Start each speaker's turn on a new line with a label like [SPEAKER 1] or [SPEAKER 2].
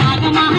[SPEAKER 1] Agama.